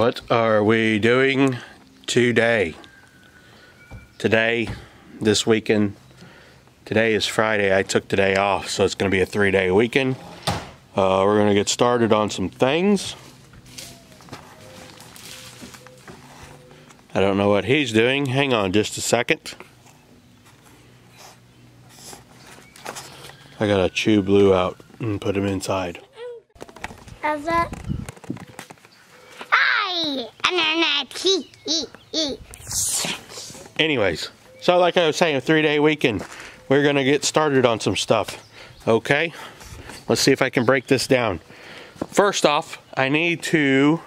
What are we doing today? Today, this weekend, today is Friday. I took today off, so it's going to be a three day weekend. Uh, we're going to get started on some things. I don't know what he's doing. Hang on just a second. I gotta chew blue out and put him inside. That? Anyways, so like I was saying, a three day weekend. We're gonna get started on some stuff. Okay? Let's see if I can break this down. First off, I need to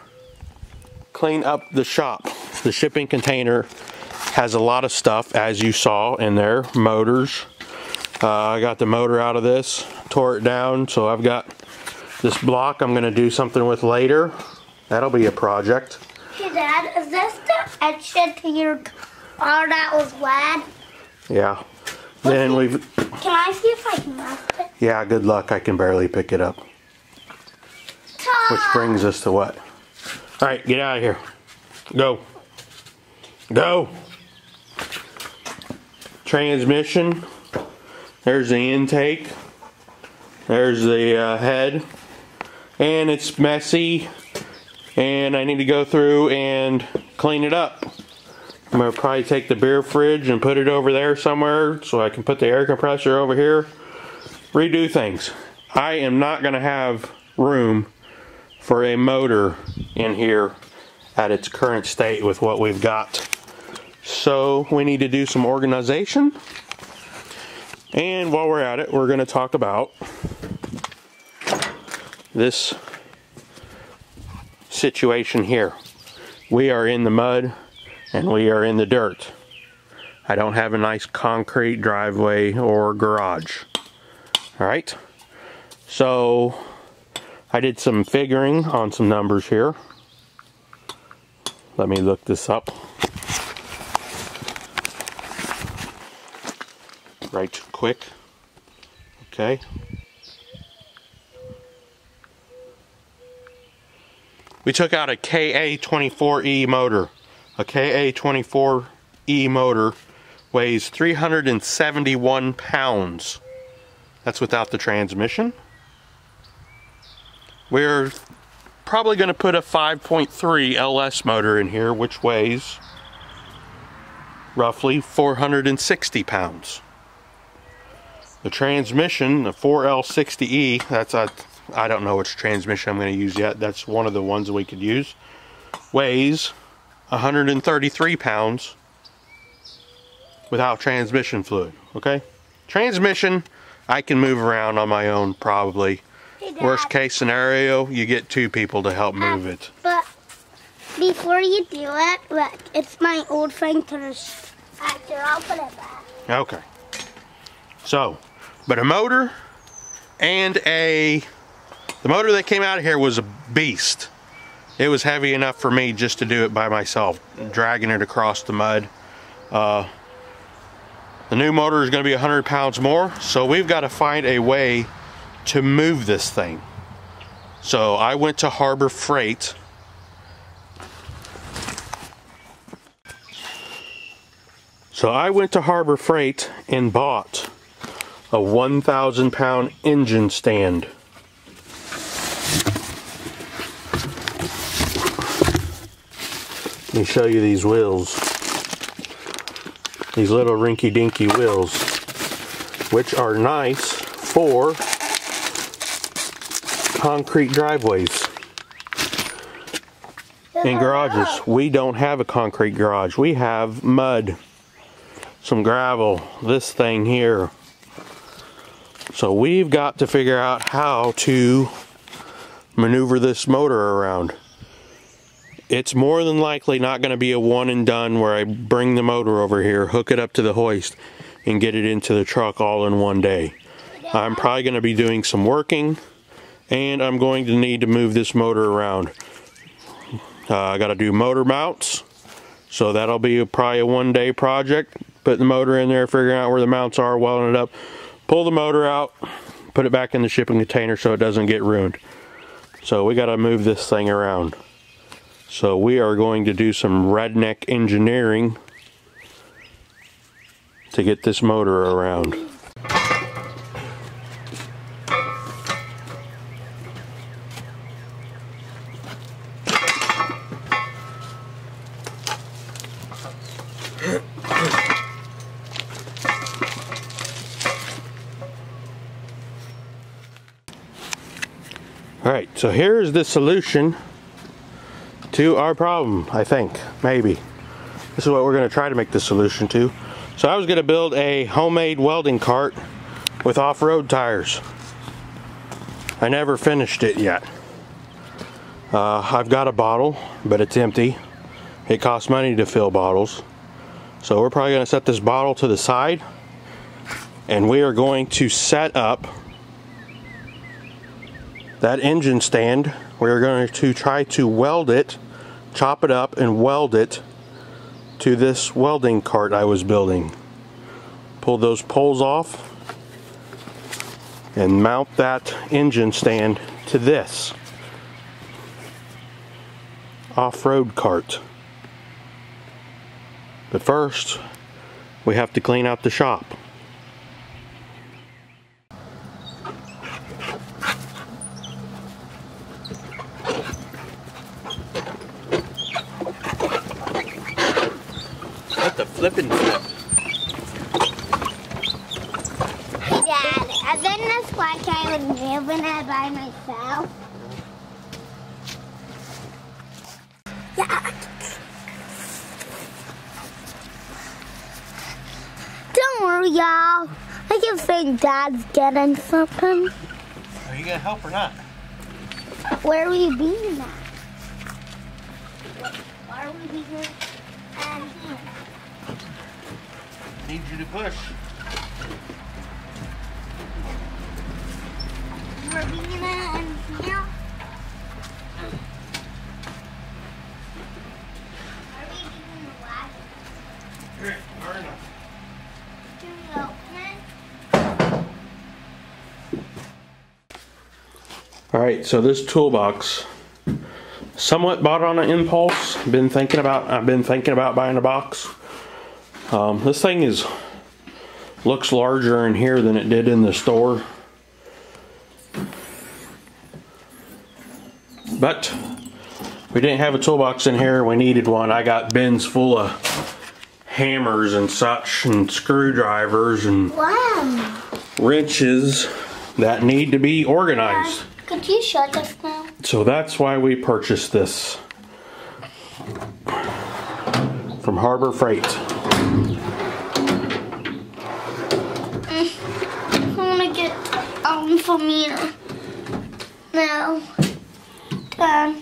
clean up the shop. The shipping container has a lot of stuff, as you saw in there, motors. Uh, I got the motor out of this, tore it down, so I've got this block I'm gonna do something with later. That'll be a project. Hey Dad, is this the extra to your car that was wet? Yeah. Then we've, Can I see if I can lift it? yeah, good luck, I can barely pick it up. Which brings us to what? All right, get out of here. Go. Go. Transmission. There's the intake. There's the uh, head. And it's messy. And I need to go through and clean it up. I'm going to probably take the beer fridge and put it over there somewhere so I can put the air compressor over here. Redo things. I am not going to have room for a motor in here at its current state with what we've got. So we need to do some organization. And while we're at it, we're going to talk about this situation here. We are in the mud and we are in the dirt. I don't have a nice concrete driveway or garage. All right. So I did some figuring on some numbers here. Let me look this up. Right quick. Okay. We took out a KA24E motor. A KA24E motor weighs 371 pounds. That's without the transmission. We're probably going to put a 5.3 LS motor in here, which weighs roughly 460 pounds. The transmission, the 4L60E, that's a, I don't know which transmission I'm going to use yet. That's one of the ones we could use. Weighs 133 pounds without transmission fluid, okay? Transmission, I can move around on my own probably. Hey, Worst case scenario, you get two people to help ah, move it. But before you do it, look, it's my old friend Trish. After I'll put it back. Okay. So, but a motor and a the motor that came out of here was a beast. It was heavy enough for me just to do it by myself, dragging it across the mud. Uh, the new motor is going to be 100 pounds more, so we've got to find a way to move this thing. So I went to Harbor Freight. So I went to Harbor Freight and bought a 1,000 pound engine stand. Let me show you these wheels. These little rinky dinky wheels, which are nice for concrete driveways and garages. We don't have a concrete garage. We have mud, some gravel, this thing here. So we've got to figure out how to maneuver this motor around. It's more than likely not going to be a one and done where I bring the motor over here, hook it up to the hoist, and get it into the truck all in one day. I'm probably going to be doing some working, and I'm going to need to move this motor around. Uh, I got to do motor mounts, so that'll be a, probably a one day project. Put the motor in there, figuring out where the mounts are, welding it up, pull the motor out, put it back in the shipping container so it doesn't get ruined. So we got to move this thing around. So we are going to do some redneck engineering to get this motor around. All right, so here's the solution to our problem, I think, maybe. This is what we're gonna try to make the solution to. So I was gonna build a homemade welding cart with off-road tires. I never finished it yet. Uh, I've got a bottle, but it's empty. It costs money to fill bottles. So we're probably gonna set this bottle to the side and we are going to set up that engine stand. We're going to try to weld it, chop it up and weld it to this welding cart I was building. Pull those poles off and mount that engine stand to this off-road cart. But first, we have to clean out the shop. What the flippin' flip? Hey, Dad, I've been this like I was living it by myself. Yeah. Don't worry, y'all. I can think Dad's getting something. Are you gonna help or not? Where are we being at? Why are we being um, here? Need you to push. All right, so this toolbox, somewhat bought on an impulse. Been thinking about, I've been thinking about buying a box. Um, this thing is looks larger in here than it did in the store. But we didn't have a toolbox in here. We needed one. I got bins full of hammers and such, and screwdrivers and Wow. wrenches that need to be organized. Could you shut this now? So that's why we purchased this from Harbor Freight. I want to get Now. Dad,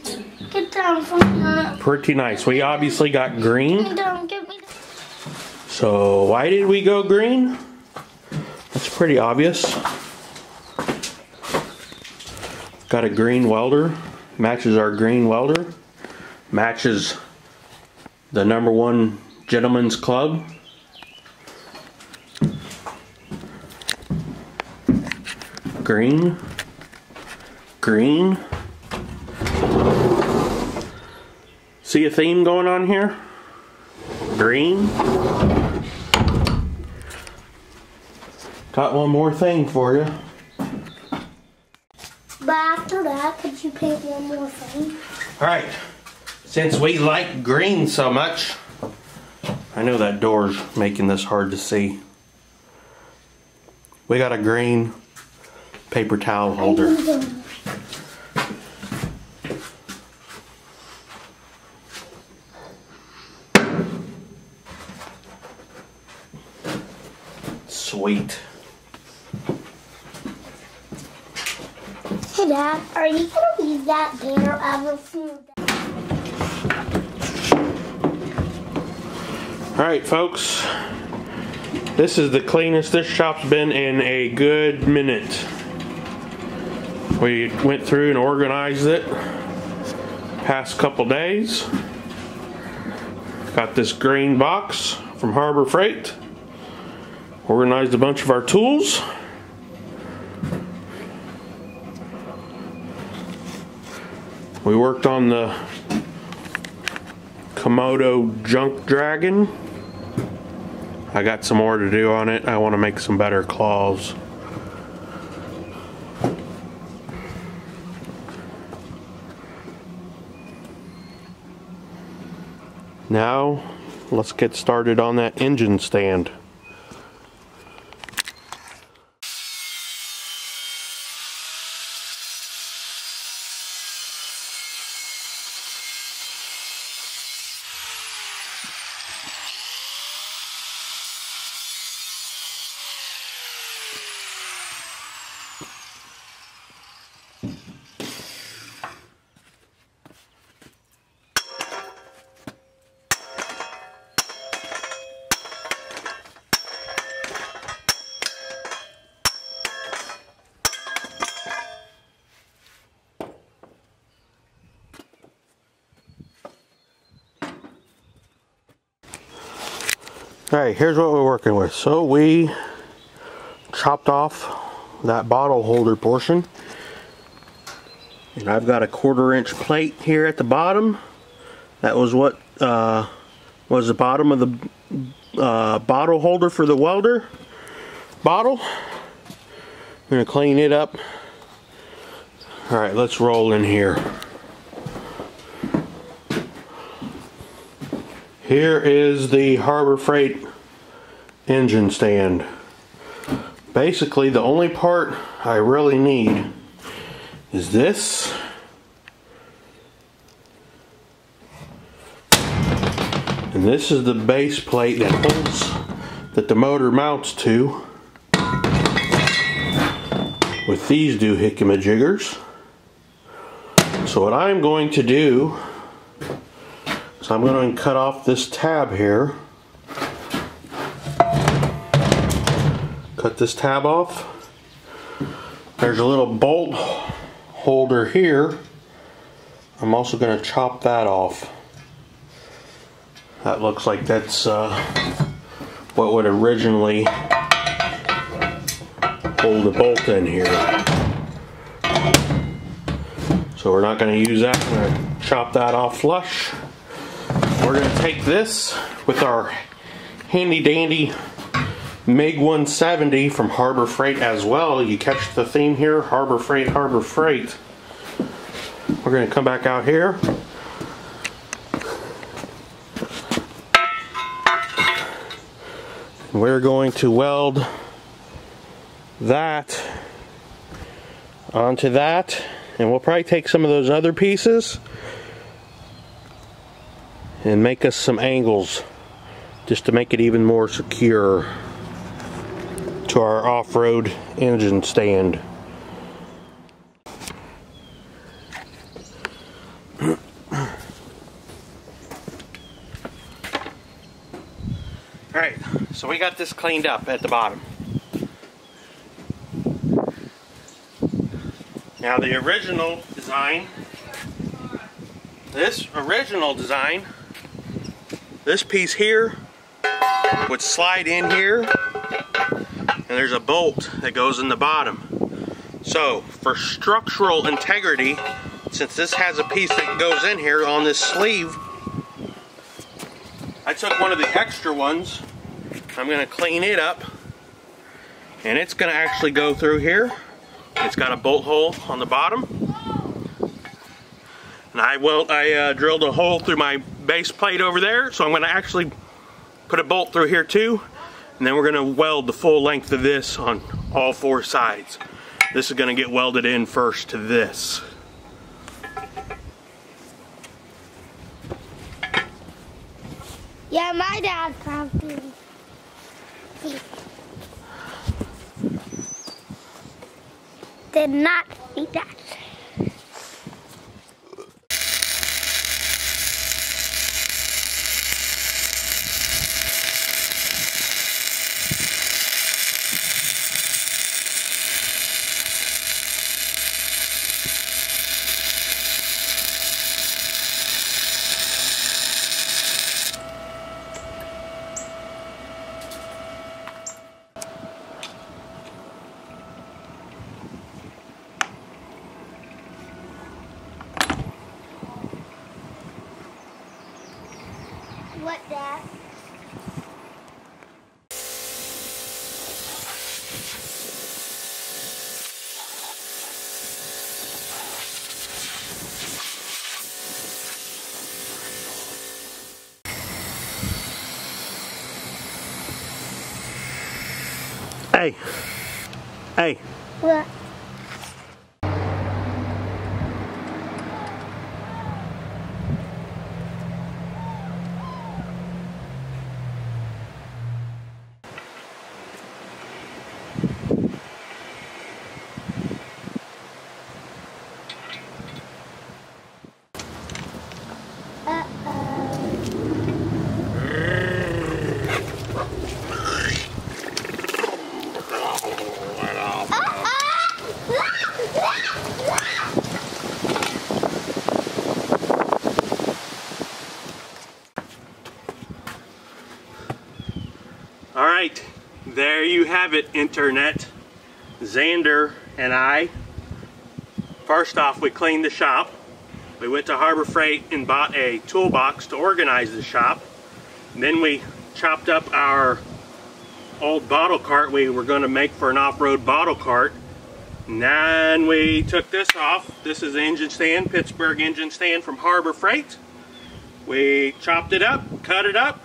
get down from here. Pretty nice. We obviously got green. Get down, get me down. So why did we go green? That's pretty obvious. Got a green welder. Matches our green welder. Matches the number one gentleman's club. Green. Green. See a theme going on here? Green. Got one more thing for you. But after that, could you paint one more thing? Alright, since we like green so much, I know that door's making this hard to see. We got a green paper towel holder. Sweet. Hey, Dad, are you gonna leave that there ever soon? Alright, folks. This is the cleanest this shop's been in a good minute. We went through and organized it past couple days. Got this green box from Harbor Freight. Organized a bunch of our tools. We worked on the Komodo Junk Dragon. I got some more to do on it. I want to make some better claws. Now, let's get started on that engine stand. All right, here's what we're working with. So we chopped off that bottle holder portion. And I've got a quarter inch plate here at the bottom. That was what uh, was the bottom of the uh, bottle holder for the welder bottle. I'm gonna clean it up. All right, let's roll in here. Here is the Harbor Freight engine stand. Basically, the only part I really need is this. And this is the base plate that holds, that the motor mounts to with these doohickey jiggers. So what I'm going to do I'm going to cut off this tab here. Cut this tab off. There's a little bolt holder here. I'm also going to chop that off. That looks like that's uh, what would originally hold the bolt in here. So we're not going to use that. I'm going to chop that off flush. We're going to take this with our handy dandy MiG 170 from Harbor Freight as well. You catch the theme here Harbor Freight, Harbor Freight. We're going to come back out here. We're going to weld that onto that and we'll probably take some of those other pieces and make us some angles just to make it even more secure to our off-road engine stand. Alright, so we got this cleaned up at the bottom. Now the original design, this original design this piece here would slide in here and there's a bolt that goes in the bottom. So for structural integrity, since this has a piece that goes in here on this sleeve, I took one of the extra ones. I'm going to clean it up and it's going to actually go through here. It's got a bolt hole on the bottom. And I, well, I uh, drilled a hole through my base plate over there, so I'm going to actually put a bolt through here too, and then we're going to weld the full length of this on all four sides. This is going to get welded in first to this. Yeah, my dad probably. Did not eat that. Hey. Hey. What? All right, there you have it, internet. Xander and I, first off, we cleaned the shop. We went to Harbor Freight and bought a toolbox to organize the shop. then we chopped up our old bottle cart we were going to make for an off-road bottle cart. And then we took this off. This is the engine stand, Pittsburgh engine stand from Harbor Freight. We chopped it up, cut it up,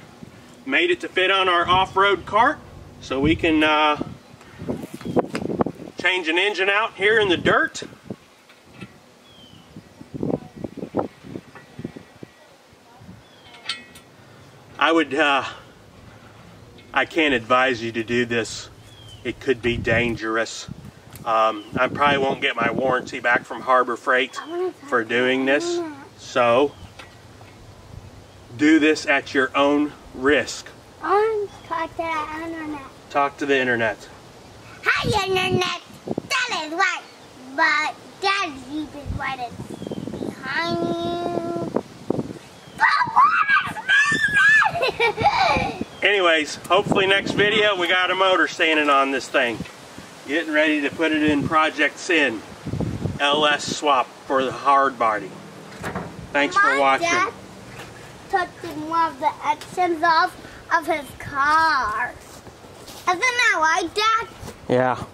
made it to fit on our off-road cart so we can uh, change an engine out here in the dirt. I would, uh, I can't advise you to do this. It could be dangerous. Um, I probably won't get my warranty back from Harbor Freight for doing this. So, do this at your own risk. On talk to the internet. Talk to the internet. Hi, internet. That is right. But Dad's even right it's behind you. But what is moving? Anyways, hopefully next video we got a motor standing on this thing. Getting ready to put it in Project Sin. LS swap for the hard body. Thanks for watching. Dad took one of the actions off of his car. Isn't that right, Dad? Yeah.